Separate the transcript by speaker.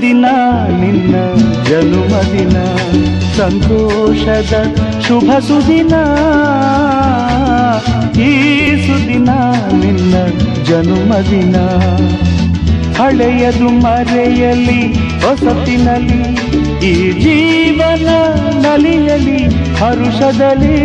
Speaker 1: ದಿನ ನಿನ್ನ ಜನುಮದಿನ ಸಂತೋಷದ ಶುಭ ಸುದಿನ. ಈ ಸುದಿನ ನಿನ್ನ ಜನುಮದಿನ ಹಳೆಯದು ಮರೆಯಲಿ ಹೊಸತಿನಲ್ಲಿ ಈ ಜೀವನ ನಲಿಯಲಿ, ಹರುಷದಲ್ಲಿ.